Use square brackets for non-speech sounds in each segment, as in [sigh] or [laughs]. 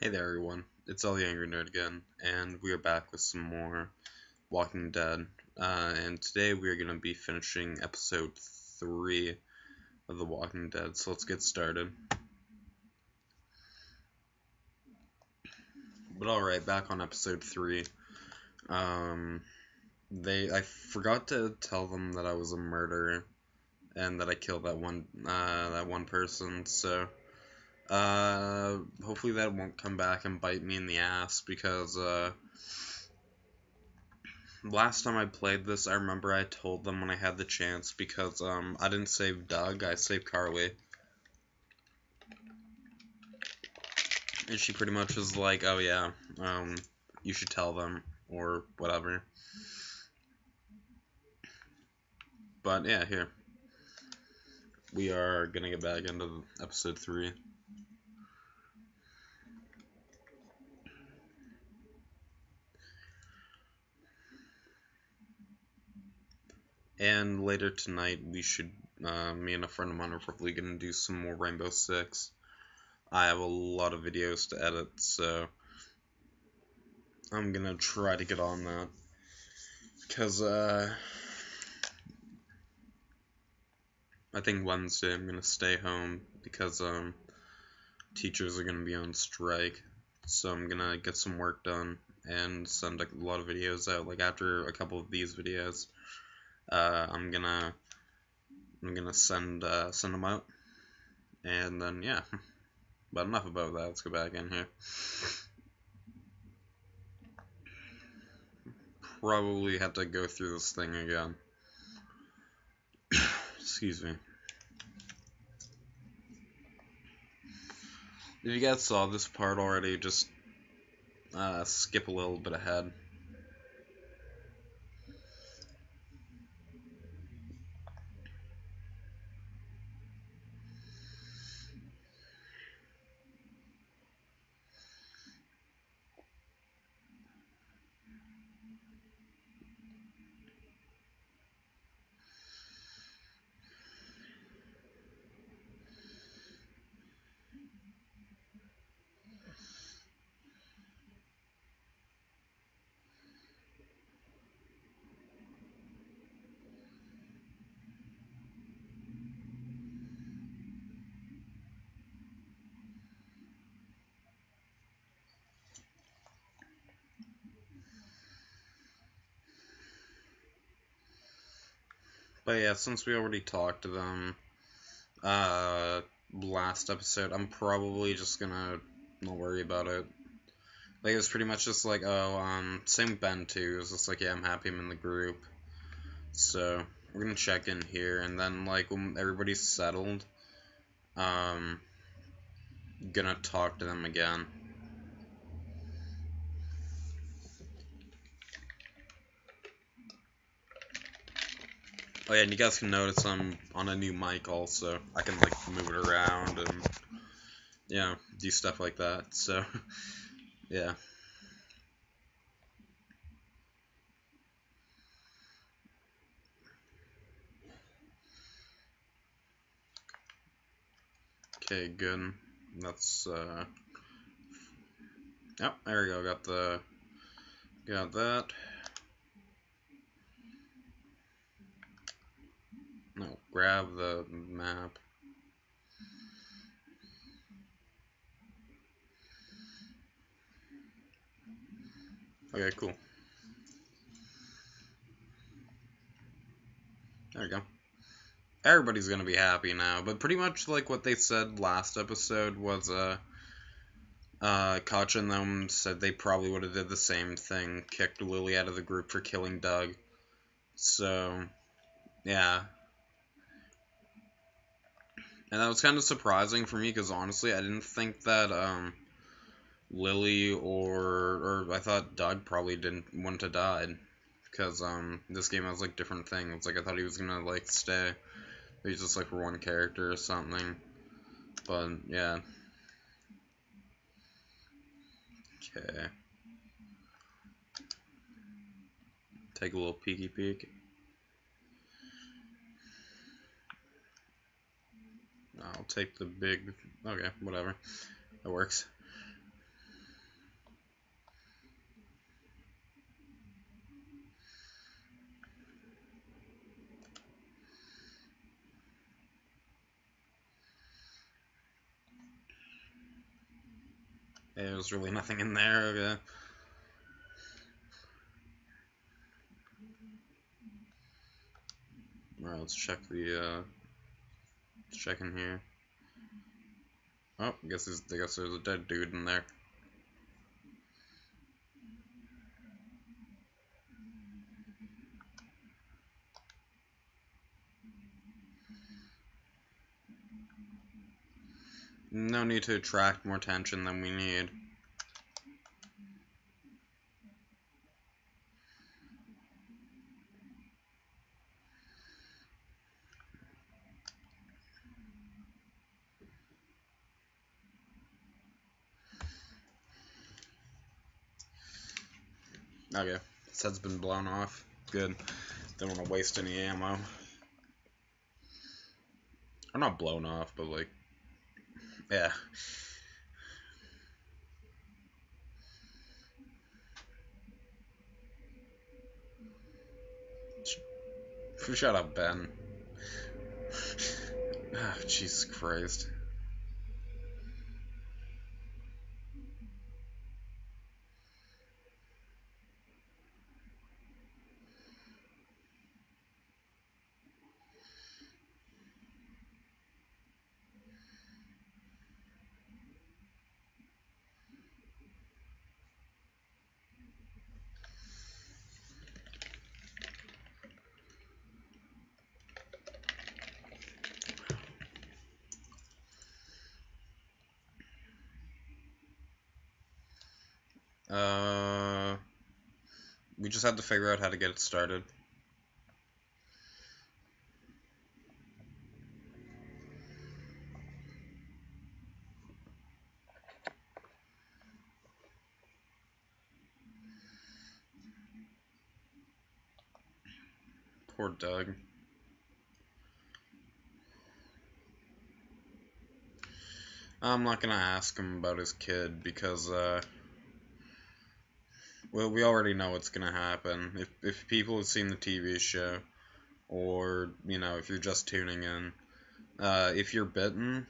Hey there everyone, it's L the Angry Nerd again, and we are back with some more Walking Dead, uh, and today we are going to be finishing episode 3 of The Walking Dead, so let's get started. But alright, back on episode 3, um, they, I forgot to tell them that I was a murderer, and that I killed that one, uh, that one person, so... Uh, hopefully that won't come back and bite me in the ass because uh, last time I played this, I remember I told them when I had the chance because um, I didn't save Doug, I saved Carley. And she pretty much was like, oh yeah, um, you should tell them, or whatever. But yeah, here. We are gonna get back into episode 3. And later tonight, we should, uh, me and a friend of mine are probably going to do some more Rainbow Six. I have a lot of videos to edit, so I'm going to try to get on that. Because, uh, I think Wednesday I'm going to stay home because, um, teachers are going to be on strike. So I'm going to get some work done and send a lot of videos out, like after a couple of these videos uh, I'm gonna I'm gonna send uh, send them out, and then yeah. But enough about that. Let's go back in here. Probably have to go through this thing again. [coughs] Excuse me. If you guys saw this part already, just uh, skip a little bit ahead. But yeah, since we already talked to them uh, last episode, I'm probably just gonna not worry about it. Like, it was pretty much just like, oh, um, same Ben too. It was just like, yeah, I'm happy I'm in the group. So, we're gonna check in here, and then, like, when everybody's settled, um, gonna talk to them again. Oh yeah, and you guys can notice I'm on a new mic also. I can like move it around and yeah, do stuff like that. So [laughs] yeah. Okay, good. That's uh Yep, there we go. Got the got that. No, grab the map. Okay, cool. There we go. Everybody's gonna be happy now, but pretty much like what they said last episode was, uh, uh, Koch and them said they probably would have did the same thing, kicked Lilly out of the group for killing Doug. So, yeah, and that was kind of surprising for me because honestly, I didn't think that um, Lilly or or I thought Doug probably didn't want to die because um, this game has like different things. Like I thought he was gonna like stay. He's just like one character or something. But yeah. Okay. Take a little peeky peek. I'll take the big. Okay, whatever. That works. There's really nothing in there. Okay. Alright, let's check the uh let's check in here. Oh, I guess, I guess there's a dead dude in there. No need to attract more attention than we need. Okay, his head's been blown off. Good. Don't want to waste any ammo. Or not blown off, but like yeah. Shut up, Ben. oh, [sighs] Jesus Christ. Uh, we just had to figure out how to get it started. Poor Duck. I'm not gonna ask him about his kid because, uh, well, we already know what's gonna happen. If if people have seen the TV show, or you know, if you're just tuning in, uh, if you're bitten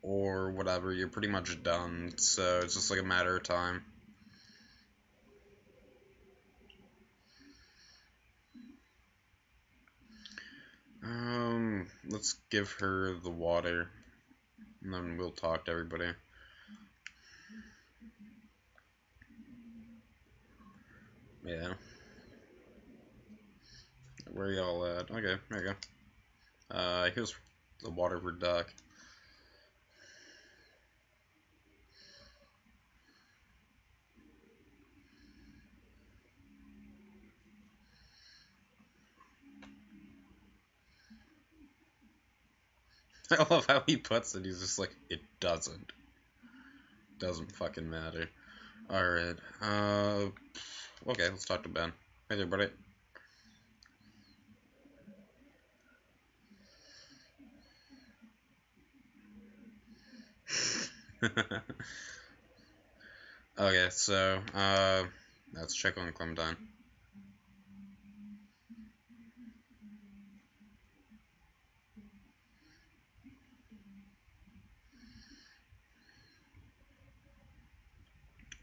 or whatever, you're pretty much done. So it's just like a matter of time. Um, let's give her the water, and then we'll talk to everybody. Yeah. Where y'all at? Okay, there you go. Uh, here's the water for Duck. [laughs] I love how he puts it. He's just like, it doesn't. Doesn't fucking matter. Alright. Uh, okay, let's talk to Ben. Hey there, buddy. [laughs] okay, so, uh, let's check on Clementine.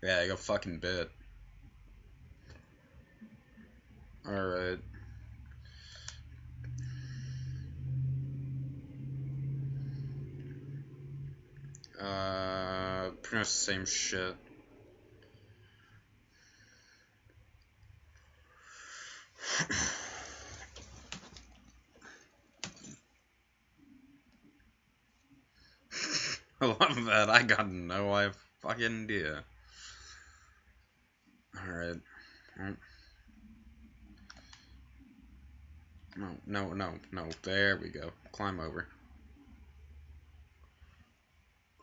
Yeah, I got fucking bit. Alright. Uh, pretty much the same shit. [laughs] I love that. I got no fucking idea. Alright. No, no, no, no. There we go. Climb over.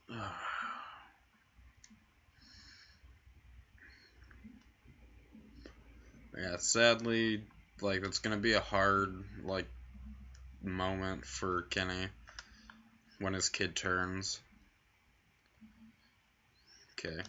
[sighs] yeah, sadly, like, it's gonna be a hard, like, moment for Kenny when his kid turns. Okay.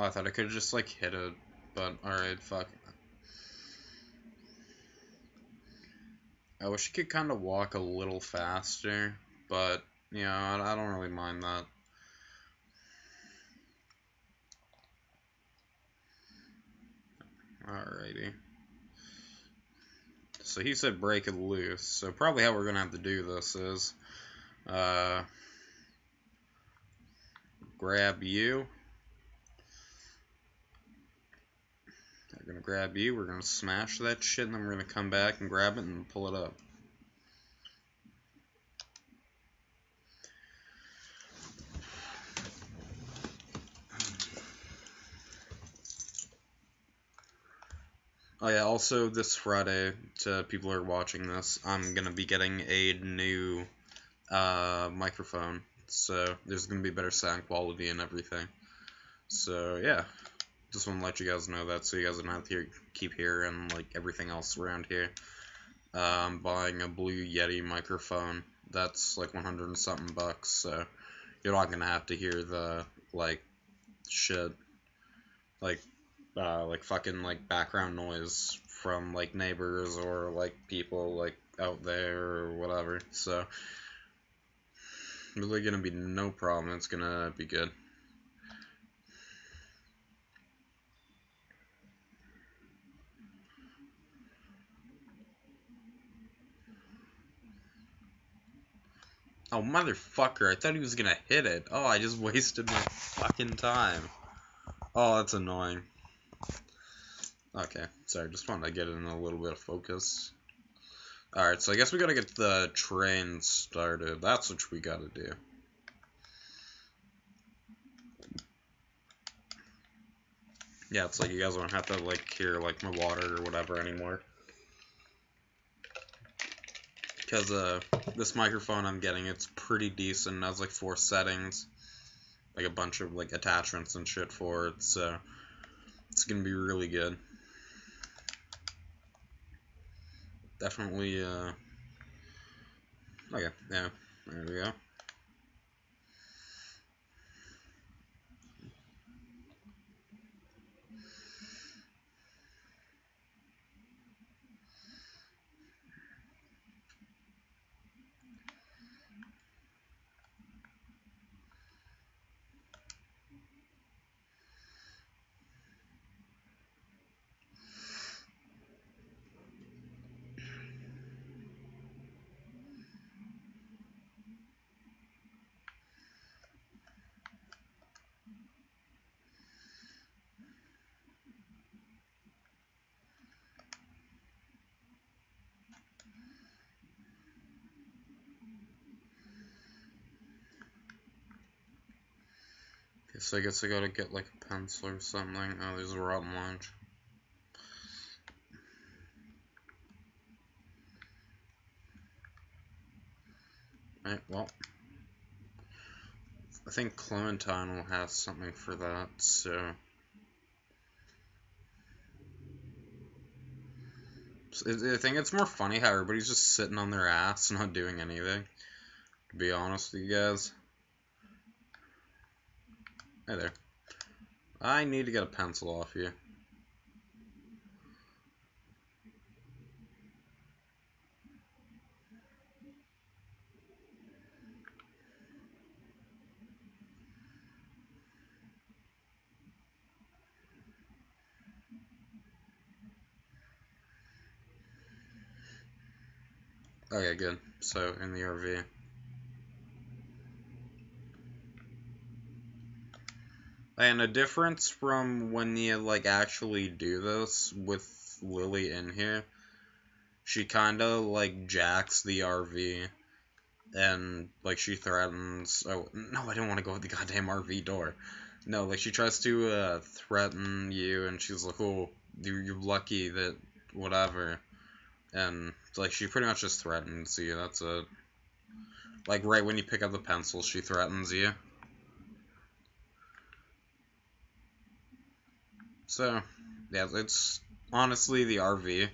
Oh, I thought I could have just, like, hit it, but alright, fuck. I wish I could kind of walk a little faster, but, yeah, I, I don't really mind that. Alrighty. So he said break it loose. So probably how we're going to have to do this is uh, grab you. We're going to grab you. We're going to smash that shit and then we're going to come back and grab it and pull it up. Oh yeah, also this Friday, to people who are watching this, I'm gonna be getting a new uh, microphone, so there's gonna be better sound quality and everything. So yeah, just want to let you guys know that, so you guys don't have to keep hearing like everything else around here. I'm buying a Blue Yeti microphone. That's like 100 and something bucks, so you're not gonna have to hear the like shit like uh, like fucking like background noise from like neighbors or like people like out there or whatever. So really gonna be no problem. It's gonna be good. Oh, motherfucker, I thought he was gonna hit it. Oh, I just [laughs] wasted my fucking time. Oh, that's annoying. Okay, sorry, just wanted to get in a little bit of focus. Alright, so I guess we gotta get the train started. That's what we gotta do. Yeah, it's like you guys won't have to, like, hear, like, my water or whatever anymore. Because, uh, this microphone I'm getting, it's pretty decent. It has, like, four settings. Like, a bunch of, like, attachments and shit for it, so... It's gonna be really good. definitely, uh, okay, yeah, there we go. So I guess I gotta get like a pencil or something. Oh, there's a rotten lunch. Right, well. I think Clementine will have something for that, so... I think it's more funny how everybody's just sitting on their ass, not doing anything. To be honest with you guys. Hey there. I need to get a pencil off you. Okay, good. So, in the RV. And a difference from when you like actually do this with Lilly in here, she kind of like jacks the RV and like she threatens. Oh no, I didn't want to go with the goddamn RV door. No, like she tries to uh, threaten you, and she's like, "Oh, you're lucky that whatever," and like she pretty much just threatens you. That's it. Like right when you pick up the pencil, she threatens you. So, yeah, it's honestly the RV.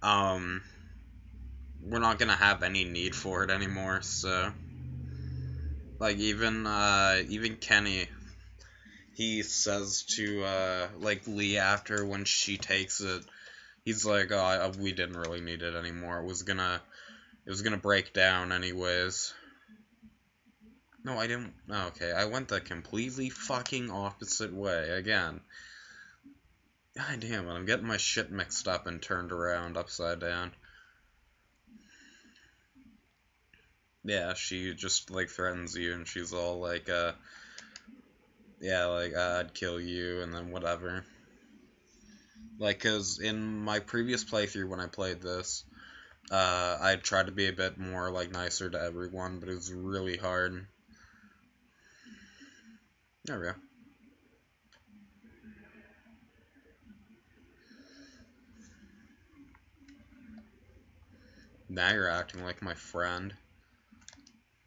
Um, we're not gonna have any need for it anymore. So, like even uh, even Kenny, he says to uh, like Lee after when she takes it, he's like, "Oh, we didn't really need it anymore. It was gonna, it was gonna break down anyways." No, I didn't. Oh, okay, I went the completely fucking opposite way again. God damn it, I'm getting my shit mixed up and turned around upside down. Yeah, she just like threatens you and she's all like, uh, yeah, like, uh, I'd kill you and then whatever. Like, cause in my previous playthrough when I played this, uh, I tried to be a bit more like nicer to everyone, but it was really hard. There we go. Now you're acting like my friend.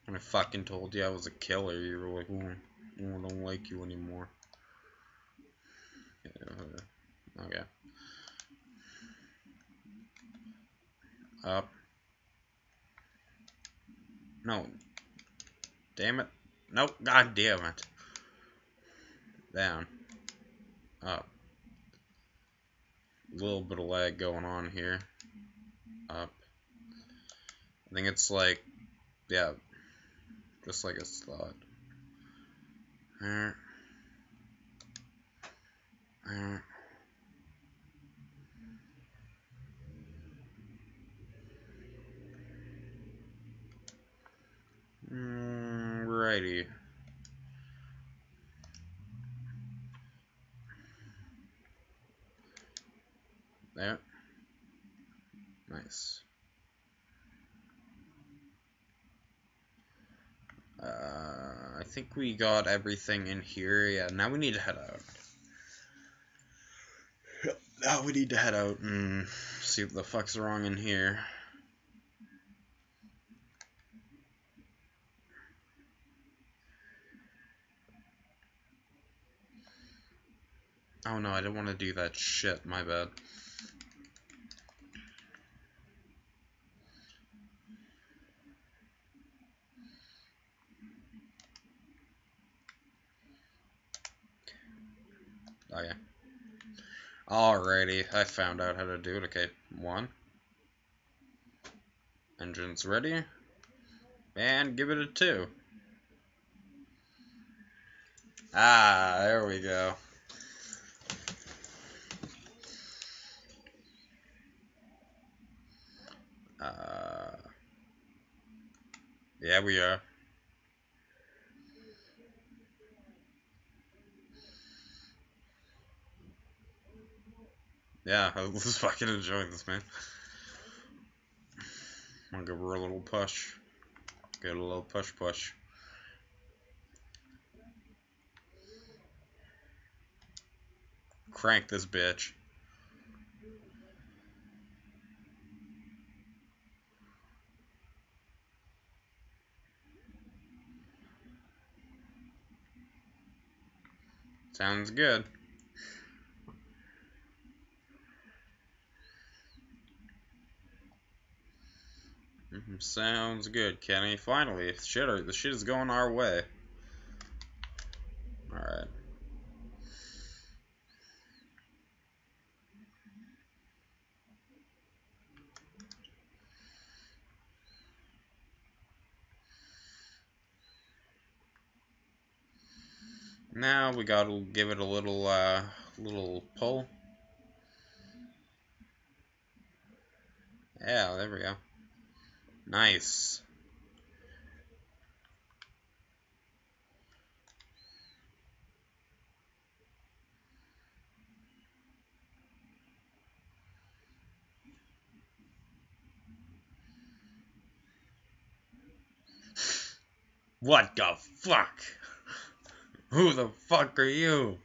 When I fucking told you I was a killer, you were like, oh, I don't like you anymore. Uh, okay. Up. No. Damn it. Nope. God damn it. Down. Up. A little bit of lag going on here. Up. I think it's like, yeah, just like a slot. Righty. There. Nice. Uh, I think we got everything in here. Yeah, now we need to head out. Now we need to head out and see what the fuck's wrong in here. Oh no, I didn't want to do that shit, my bad. Oh yeah. Alrighty, I found out how to do it. Okay, one. Engine's ready. And give it a two. Ah, there we go. Uh, yeah, we are. Yeah, I was fucking enjoying this, man. I'm gonna give her a little push. Get a little push push. Crank this bitch. Sounds good. Sounds good, Kenny. Finally, shit, the shit is going our way. Alright. Now we gotta give it a little, uh, little pull. Yeah, there we go. Nice. What the fuck? Who the fuck are you?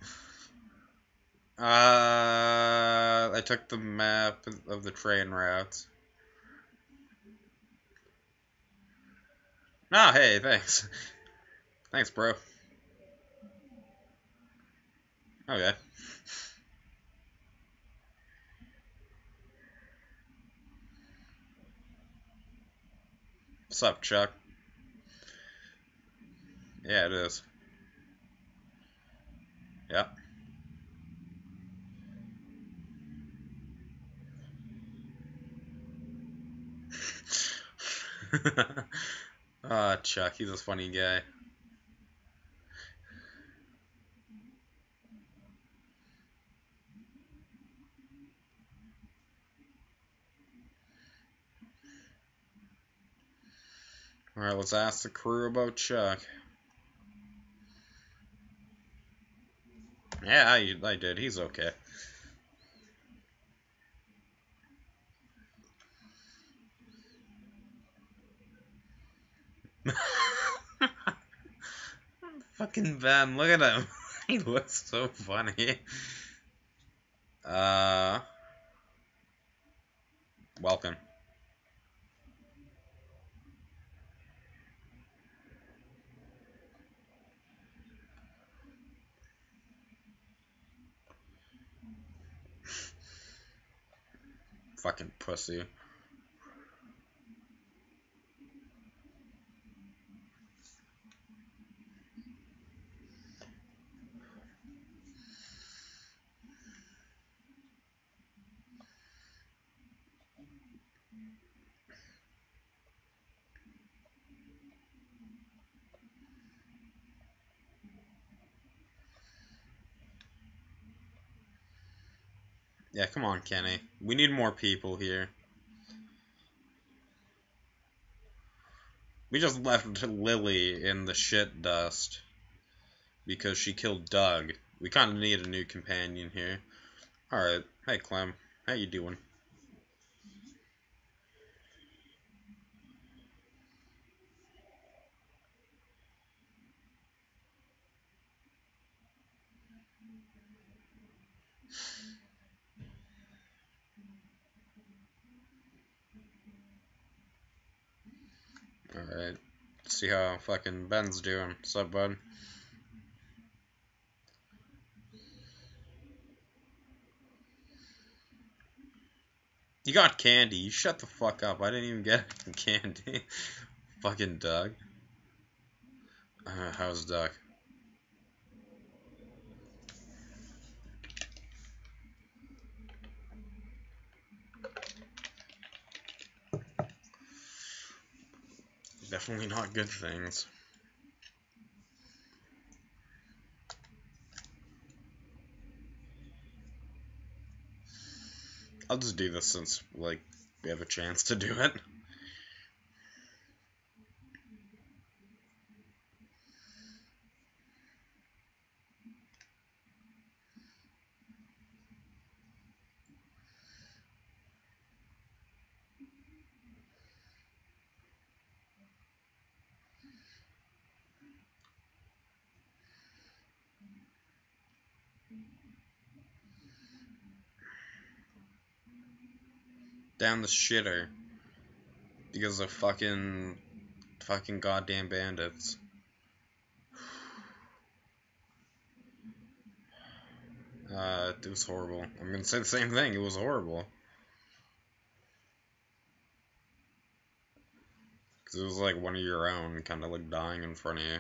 Uh, I took the map of the train routes. Oh, hey, thanks. [laughs] thanks, bro. Okay. What's up, Chuck? Yeah, it is. Yep. [laughs] Ah, oh, Chuck, he's a funny guy. Alright, let's ask the crew about Chuck. Yeah, I, I did. He's okay. Fucking Ben, look at him. [laughs] he looks so funny. Uh, welcome. [laughs] Fucking pussy. Come on, Kenny. We need more people here. We just left Lilly in the shit dust because she killed Doug. We kind of need a new companion here. Alright. Hey, Clem. How you doing? Alright. See how fucking Ben's doing. What's up, bud? You got candy. You shut the fuck up. I didn't even get [laughs] candy. fucking Doug. Uh, how's Duck? Definitely not good things. I'll just do this since, like, we have a chance to do it. The shitter because of fucking fucking goddamn bandits. [sighs] Uh, it was horrible. I'm gonna say the same thing. It was horrible. Because it was like one of your own kind of like dying in front of you.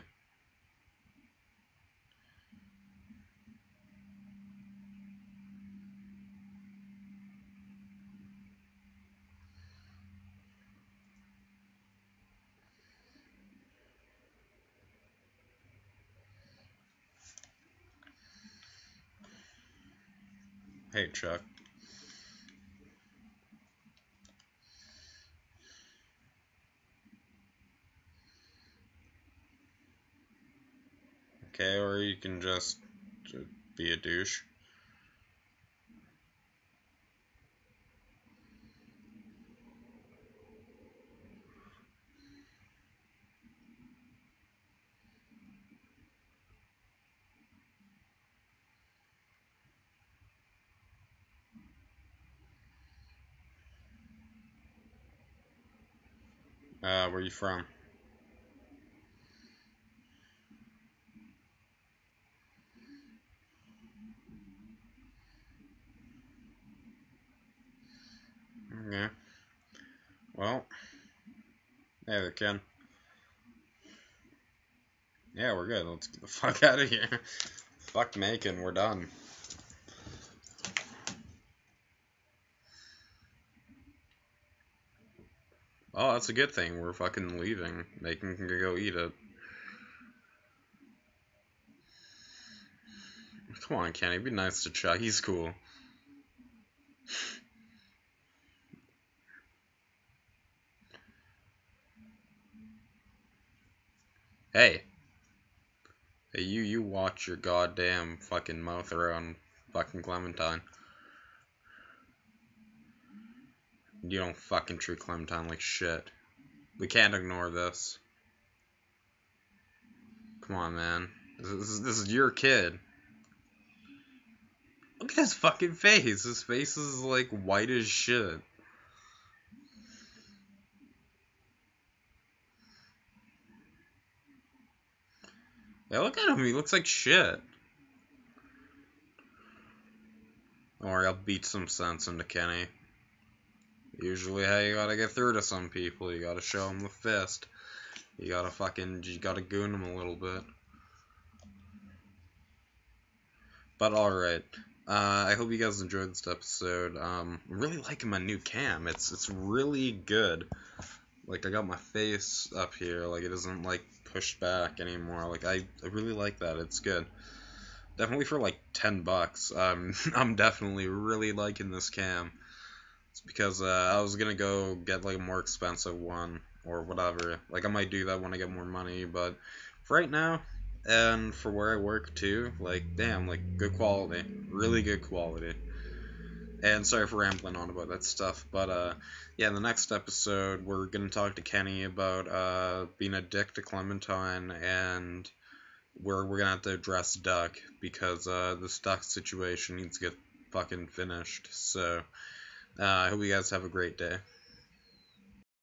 Hey, Chuck. Okay, or you can just uh, be a douche. Uh, where are you from? Okay. Well, there we can. Yeah, we're good. Let's get the [laughs] fuck out of here. Fuck Macon, we're done. Oh, that's a good thing. We're fucking leaving. Macon can go eat it. Come on, Kenny. Be nice to Chuck. He's cool. Hey. Hey, you, you watch your goddamn fucking mouth around fucking Clementine. You don't fucking treat Clementine like shit. We can't ignore this. Come on, man. This is, this is your kid. Look at his fucking face. His face is like white as shit. Yeah, look at him. He looks like shit. Don't worry, I'll beat some sense into Kenny. Usually how you gotta get through to some people. You gotta show them the fist. You gotta fucking, you gotta goon them a little bit. But alright. Uh, I hope you guys enjoyed this episode. Um, I'm really liking my new cam. It's it's really good. Like I got my face up here. Like it isn't like pushed back anymore. Like I, I really like that. It's good. Definitely for like ten bucks. Um, [laughs] I'm definitely really liking this cam. It's because uh, I was gonna go get like a more expensive one or whatever. Like I might do that when I get more money, but for right now, and for where I work too, like damn, like good quality, really good quality. And sorry for rambling on about that stuff, but uh, yeah, in the next episode we're gonna talk to Kenny about uh being a dick to Clementine and we're we're gonna have to address Duck because uh this Duck situation needs to get fucking finished. So Uh, I hope you guys have a great day.